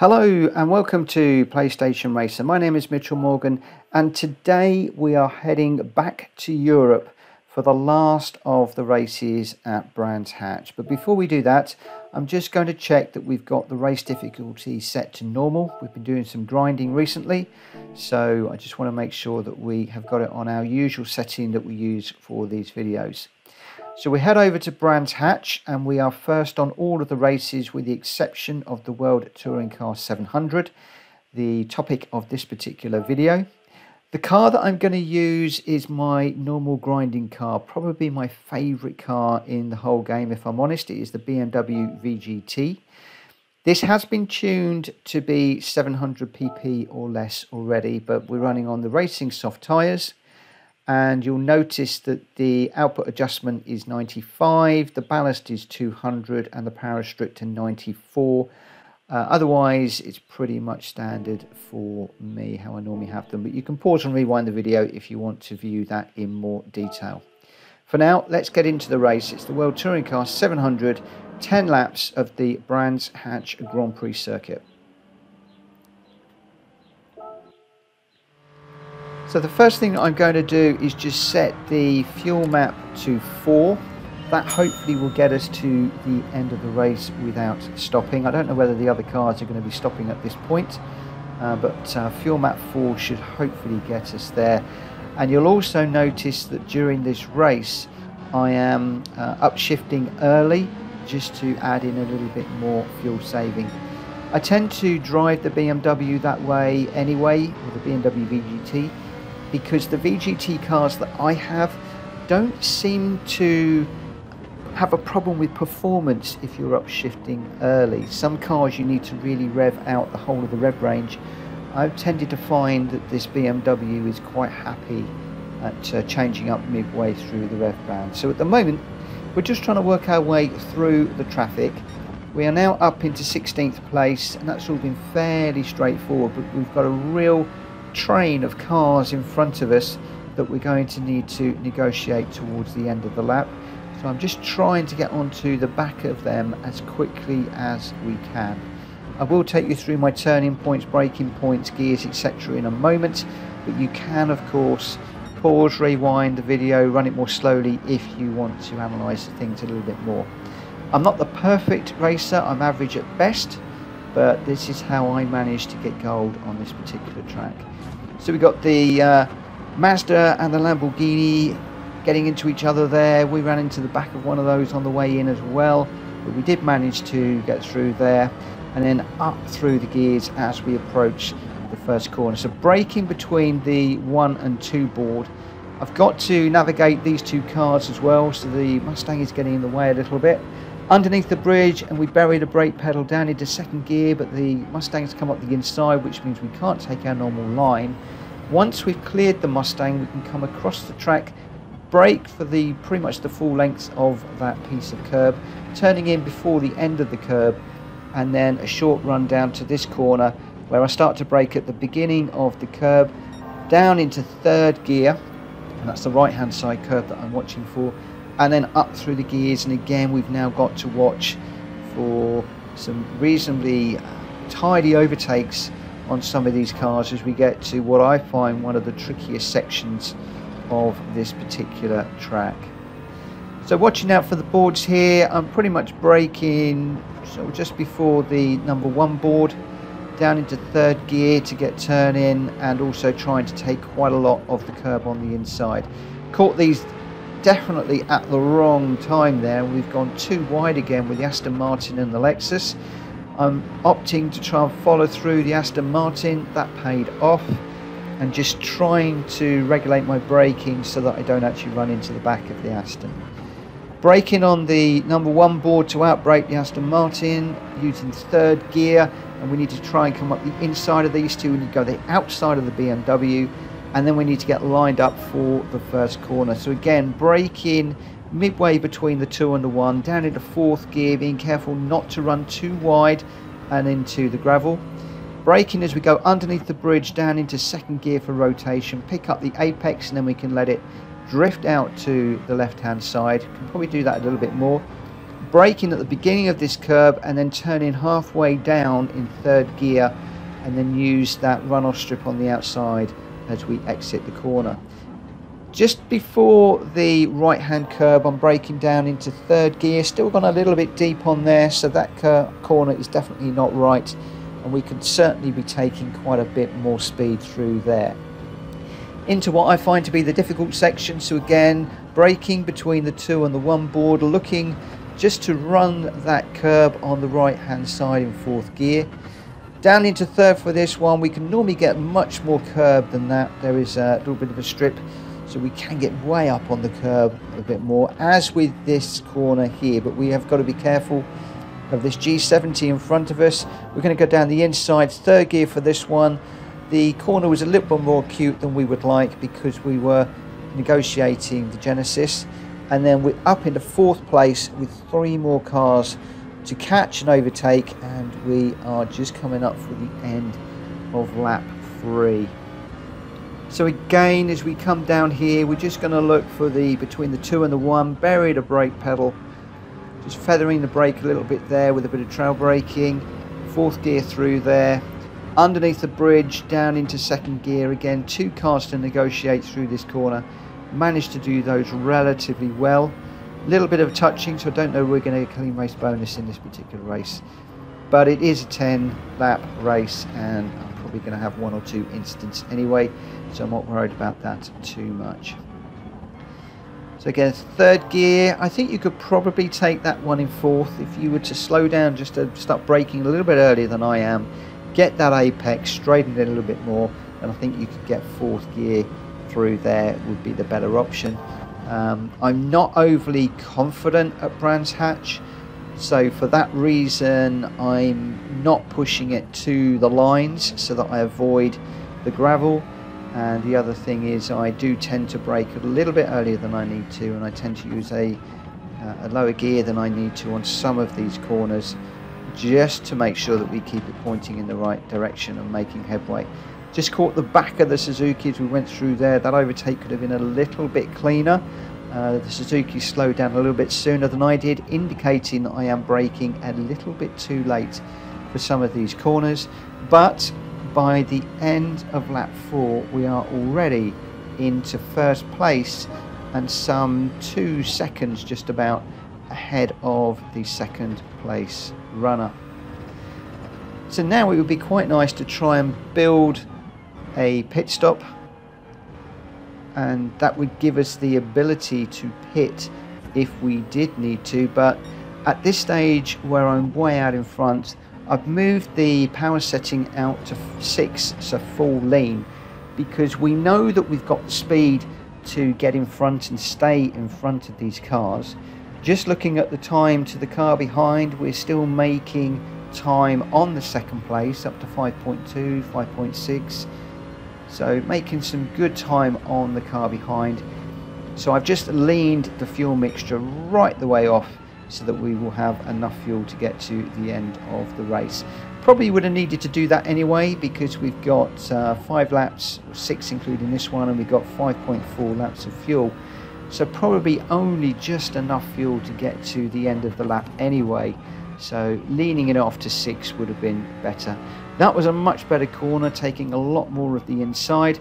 Hello and welcome to PlayStation Racer. My name is Mitchell Morgan and today we are heading back to Europe for the last of the races at Brands Hatch. But before we do that, I'm just going to check that we've got the race difficulty set to normal. We've been doing some grinding recently, so I just want to make sure that we have got it on our usual setting that we use for these videos. So we head over to Brands Hatch and we are first on all of the races with the exception of the World Touring Car 700, the topic of this particular video. The car that I'm going to use is my normal grinding car, probably my favourite car in the whole game if I'm honest. It is the BMW VGT. This has been tuned to be 700 pp or less already, but we're running on the racing soft tyres and you'll notice that the output adjustment is 95, the ballast is 200 and the power restrictor 94. Uh, otherwise, it's pretty much standard for me, how I normally have them. But you can pause and rewind the video if you want to view that in more detail. For now, let's get into the race. It's the World Touring Car 700, 10 laps of the Brands Hatch Grand Prix circuit. So the first thing I'm going to do is just set the fuel map to 4. That hopefully will get us to the end of the race without stopping. I don't know whether the other cars are going to be stopping at this point, uh, but uh, fuel map 4 should hopefully get us there. And you'll also notice that during this race I am uh, upshifting early just to add in a little bit more fuel saving. I tend to drive the BMW that way anyway, with the BMW VGT because the VGT cars that I have don't seem to have a problem with performance if you're upshifting early. Some cars you need to really rev out the whole of the rev range. I've tended to find that this BMW is quite happy at uh, changing up midway through the rev band. So at the moment we're just trying to work our way through the traffic. We are now up into 16th place and that's all been fairly straightforward but we've got a real train of cars in front of us that we're going to need to negotiate towards the end of the lap. So I'm just trying to get onto the back of them as quickly as we can. I will take you through my turning points, braking points, gears, etc. in a moment, but you can, of course, pause, rewind the video, run it more slowly if you want to analyse things a little bit more. I'm not the perfect racer, I'm average at best, but this is how I managed to get gold on this particular track. So we got the uh, Mazda and the Lamborghini getting into each other there. We ran into the back of one of those on the way in as well, but we did manage to get through there and then up through the gears as we approach the first corner. So braking between the one and two board. I've got to navigate these two cars as well, so the Mustang is getting in the way a little bit underneath the bridge and we bury the brake pedal down into second gear but the Mustang's come up the inside which means we can't take our normal line. Once we've cleared the Mustang we can come across the track, brake for the pretty much the full length of that piece of curb, turning in before the end of the curb and then a short run down to this corner where I start to brake at the beginning of the curb down into third gear and that's the right hand side curb that I'm watching for and then up through the gears and again we've now got to watch for some reasonably uh, tidy overtakes on some of these cars as we get to what I find one of the trickiest sections of this particular track. So watching out for the boards here, I'm pretty much braking so just before the number one board down into third gear to get turn in and also trying to take quite a lot of the curb on the inside. Caught these definitely at the wrong time there. We've gone too wide again with the Aston Martin and the Lexus. I'm opting to try and follow through the Aston Martin. That paid off. And just trying to regulate my braking so that I don't actually run into the back of the Aston. Braking on the number one board to outbrake the Aston Martin using third gear and we need to try and come up the inside of these two. We need to go the outside of the BMW and then we need to get lined up for the first corner. So again, braking midway between the two and the one, down into fourth gear, being careful not to run too wide and into the gravel. Braking as we go underneath the bridge down into second gear for rotation, pick up the apex and then we can let it drift out to the left hand side. Can probably do that a little bit more. braking at the beginning of this curb and then turning halfway down in third gear and then use that runoff strip on the outside as we exit the corner. Just before the right hand curb I'm braking down into third gear, still gone a little bit deep on there so that corner is definitely not right and we can certainly be taking quite a bit more speed through there. Into what I find to be the difficult section, so again braking between the two and the one board, looking just to run that curb on the right hand side in fourth gear. Down into third for this one, we can normally get much more curb than that. There is a little bit of a strip, so we can get way up on the curb a bit more, as with this corner here, but we have got to be careful of this G70 in front of us. We're going to go down the inside, third gear for this one. The corner was a little bit more acute than we would like because we were negotiating the Genesis. And then we're up into fourth place with three more cars to catch and overtake and we are just coming up for the end of lap three. So again, as we come down here, we're just going to look for the between the two and the one, bury the brake pedal, just feathering the brake a little bit there with a bit of trail braking, fourth gear through there, underneath the bridge, down into second gear. Again, two cars to negotiate through this corner, managed to do those relatively well little bit of touching, so I don't know we're going to get a clean race bonus in this particular race. But it is a 10 lap race, and I'm probably going to have one or two incidents anyway, so I'm not worried about that too much. So again, third gear, I think you could probably take that one in fourth if you were to slow down just to start braking a little bit earlier than I am, get that apex, straighten it a little bit more, and I think you could get fourth gear through there would be the better option. Um, I'm not overly confident at Brands Hatch, so for that reason I'm not pushing it to the lines so that I avoid the gravel. And the other thing is I do tend to brake a little bit earlier than I need to and I tend to use a, uh, a lower gear than I need to on some of these corners just to make sure that we keep it pointing in the right direction and making headway. Just caught the back of the Suzuki as we went through there. That overtake could have been a little bit cleaner. Uh, the Suzuki slowed down a little bit sooner than I did, indicating that I am braking a little bit too late for some of these corners. But by the end of lap four, we are already into first place and some two seconds just about ahead of the second place runner. So now it would be quite nice to try and build a pit stop and that would give us the ability to pit if we did need to. But at this stage where I'm way out in front I've moved the power setting out to 6 so full lean because we know that we've got the speed to get in front and stay in front of these cars. Just looking at the time to the car behind we're still making time on the second place up to 5.2 5.6 so making some good time on the car behind. So I've just leaned the fuel mixture right the way off so that we will have enough fuel to get to the end of the race. Probably would have needed to do that anyway because we've got uh, five laps, six including this one, and we've got 5.4 laps of fuel. So probably only just enough fuel to get to the end of the lap anyway. So leaning it off to six would have been better. That was a much better corner, taking a lot more of the inside.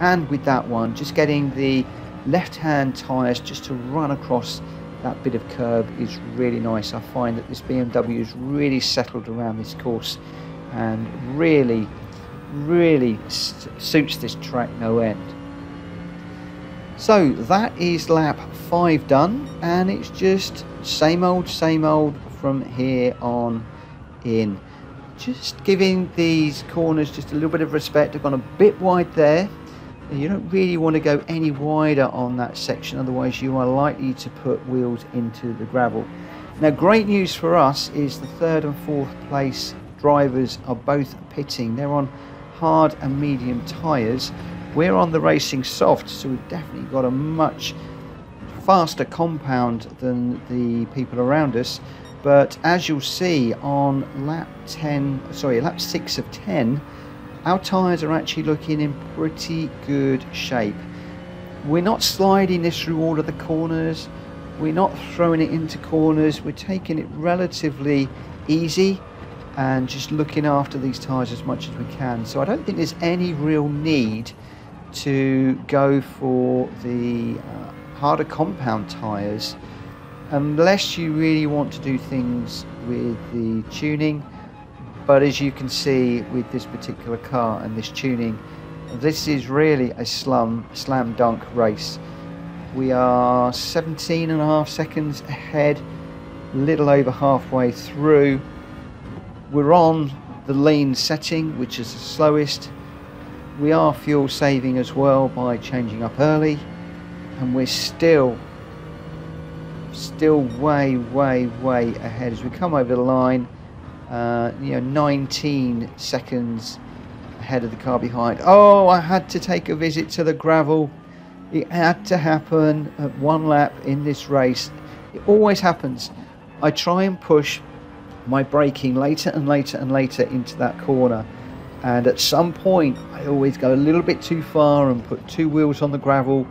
And with that one, just getting the left-hand tyres just to run across that bit of curb is really nice. I find that this BMW is really settled around this course and really, really suits this track no end. So that is lap 5 done and it's just same old, same old from here on in just giving these corners just a little bit of respect. I've gone a bit wide there. You don't really want to go any wider on that section, otherwise you are likely to put wheels into the gravel. Now great news for us is the third and fourth place drivers are both pitting. They're on hard and medium tyres. We're on the racing soft, so we've definitely got a much faster compound than the people around us but as you'll see on lap 10 sorry lap 6 of 10 our tyres are actually looking in pretty good shape we're not sliding this through all of the corners We're not throwing it into corners. We're taking it relatively easy and just looking after these tyres as much as we can. So I don't think there's any real need to go for the uh, harder compound tyres unless you really want to do things with the tuning but as you can see with this particular car and this tuning this is really a slum slam dunk race. We are 17 and a half seconds ahead a little over halfway through. We're on the lean setting which is the slowest. We are fuel saving as well by changing up early and we're still still way way way ahead as we come over the line. Uh, you know 19 seconds ahead of the car behind. Oh I had to take a visit to the gravel. It had to happen at one lap in this race. It always happens. I try and push my braking later and later and later into that corner. And at some point I always go a little bit too far and put two wheels on the gravel.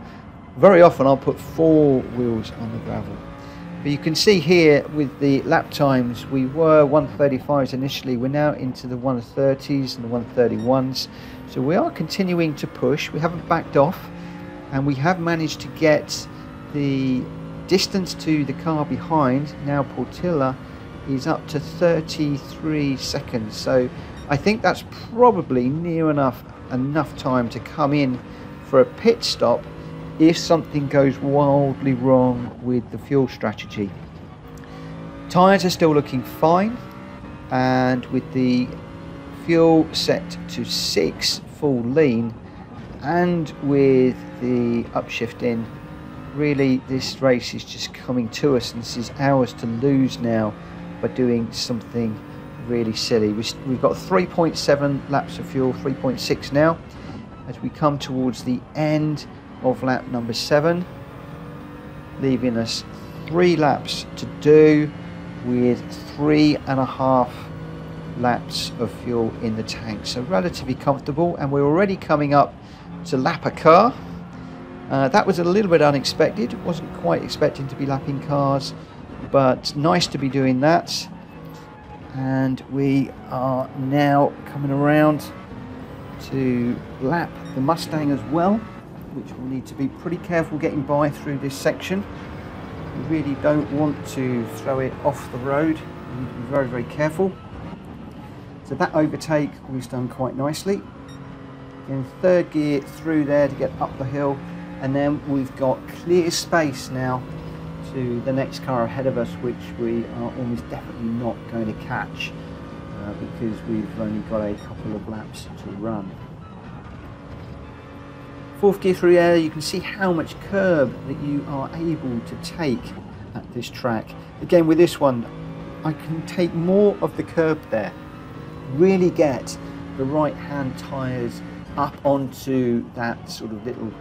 Very often I'll put four wheels on the gravel but you can see here with the lap times we were 135s initially. We're now into the 130s and the 131s so we are continuing to push. We haven't backed off. And we have managed to get the distance to the car behind. Now Portilla is up to 33 seconds. So I think that's probably near enough enough time to come in for a pit stop if something goes wildly wrong with the fuel strategy. Tyres are still looking fine and with the fuel set to 6 full lean and with the upshift in really this race is just coming to us and this is ours to lose now by doing something really silly. We've got 3.7 laps of fuel, 3.6 now. As we come towards the end of lap number seven, leaving us three laps to do with three and a half laps of fuel in the tank. So relatively comfortable and we're already coming up to lap a car. Uh, that was a little bit unexpected, wasn't quite expecting to be lapping cars, but nice to be doing that and we are now coming around to lap the Mustang as well which we'll need to be pretty careful getting by through this section. We really don't want to throw it off the road. We need to be very very careful. So that overtake was done quite nicely. In third gear through there to get up the hill. And then we've got clear space now to the next car ahead of us which we are almost definitely not going to catch uh, because we've only got a couple of laps to run. Fourth gear through air you can see how much curb that you are able to take at this track. Again with this one I can take more of the curb there, really get the right hand tyres up onto that sort of little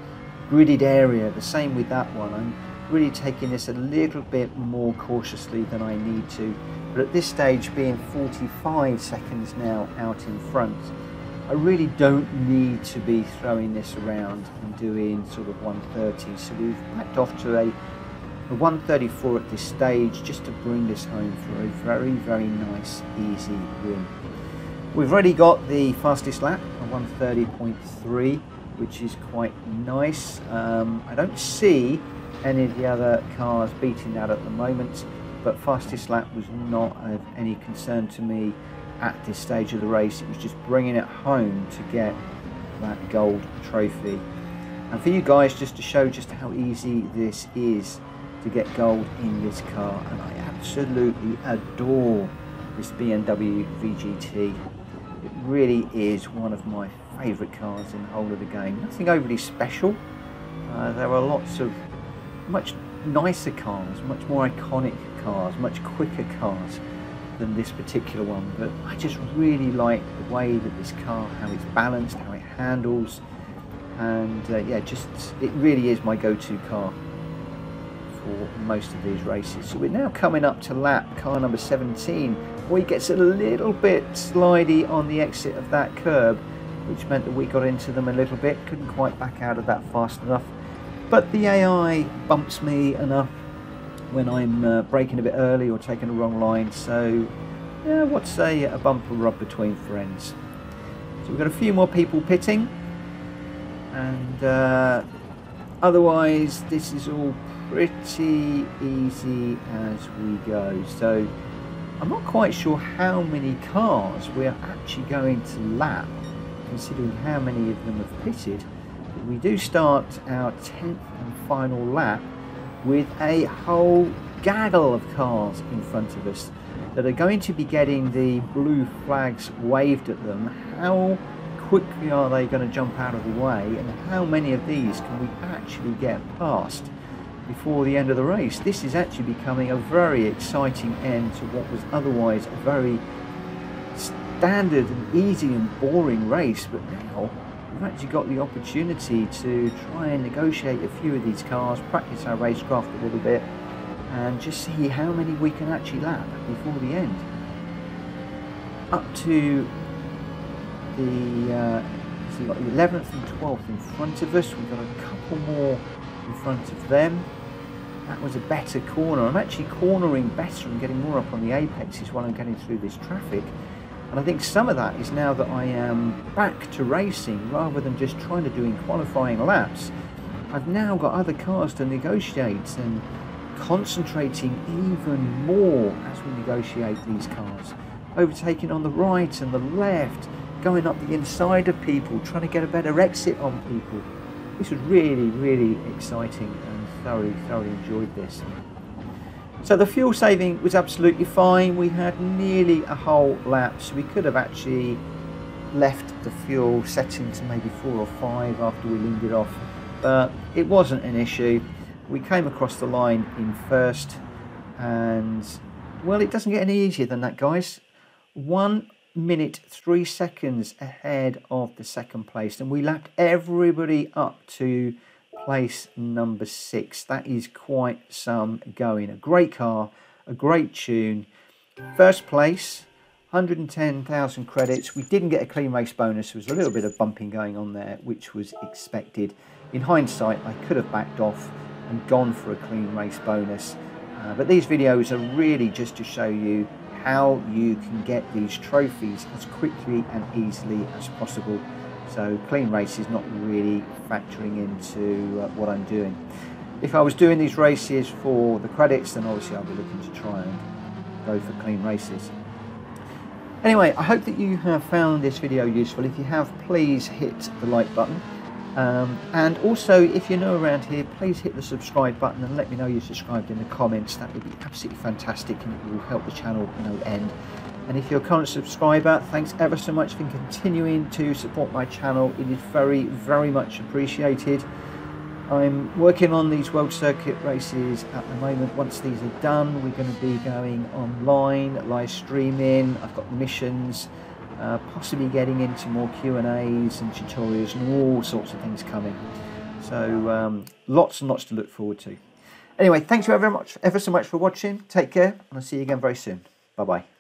gridded area, the same with that one. I'm really taking this a little bit more cautiously than I need to. But at this stage, being 45 seconds now out in front, I really don't need to be throwing this around and doing sort of 130. So we've backed off to a, a 134 at this stage just to bring this home for a very, very nice, easy win. We've already got the fastest lap, a 130.3, which is quite nice. Um, I don't see any of the other cars beating that at the moment but fastest lap was not of any concern to me at this stage of the race it was just bringing it home to get that gold trophy. And for you guys just to show just how easy this is to get gold in this car and I absolutely adore this BMW VGT it really is one of my favourite cars in the whole of the game. Nothing overly special. Uh, there are lots of much nicer cars, much more iconic cars, much quicker cars than this particular one. But I just really like the way that this car, how it's balanced, how it handles, and uh, yeah, just it really is my go-to car for most of these races. So we're now coming up to lap car number 17, where he gets a little bit slidey on the exit of that curb, which meant that we got into them a little bit, couldn't quite back out of that fast enough but the AI bumps me enough when I'm uh, a bit early or taking a wrong line. So, yeah, what's a, a bumper rub between friends? So we've got a few more people pitting, and uh, otherwise this is all pretty easy as we go. So I'm not quite sure how many cars we're actually going to lap, considering how many of them have pitted. But we do start our 10th and final lap with a whole gaggle of cars in front of us that are going to be getting the blue flags waved at them. How quickly are they going to jump out of the way and how many of these can we actually get past before the end of the race? This is actually becoming a very exciting end to what was otherwise a very standard and easy and boring race but now we've actually got the opportunity to try and negotiate a few of these cars, practice our racecraft a little bit and just see how many we can actually lap before the end. Up to the, uh, so got the 11th and 12th in front of us, we've got a couple more in front of them. That was a better corner. I'm actually cornering better and getting more up on the apexes while I'm getting through this traffic. And I think some of that is now that I am back to racing rather than just trying to do in qualifying laps. I've now got other cars to negotiate and concentrating even more as we negotiate these cars. Overtaking on the right and the left, going up the inside of people, trying to get a better exit on people. This was really, really exciting and thoroughly, thoroughly enjoyed this. So the fuel saving was absolutely fine. We had nearly a whole lap, so we could have actually left the fuel setting to maybe four or five after we it off, but it wasn't an issue. We came across the line in first and well it doesn't get any easier than that guys. One minute three seconds ahead of the second place and we lapped everybody up to place number six. That is quite some going. A great car a great tune. First place 110,000 credits. We didn't get a clean race bonus. There was a little bit of bumping going on there which was expected. In hindsight I could have backed off and gone for a clean race bonus. Uh, but these videos are really just to show you how you can get these trophies as quickly and easily as possible. So clean race is not really factoring into uh, what I'm doing. If I was doing these races for the credits, then obviously I'll be looking to try and go for clean races. Anyway, I hope that you have found this video useful. If you have, please hit the like button. Um, and also, if you're new around here, please hit the subscribe button and let me know you subscribed in the comments. That would be absolutely fantastic and it will help the channel no end. And if you're a current subscriber, thanks ever so much for continuing to support my channel. It is very, very much appreciated. I'm working on these World Circuit races at the moment. Once these are done, we're going to be going online, live streaming. I've got missions uh, possibly getting into more Q&As and tutorials and all sorts of things coming. So um, lots and lots to look forward to. Anyway, thanks you very much, ever so much for watching. Take care, and I'll see you again very soon. Bye-bye.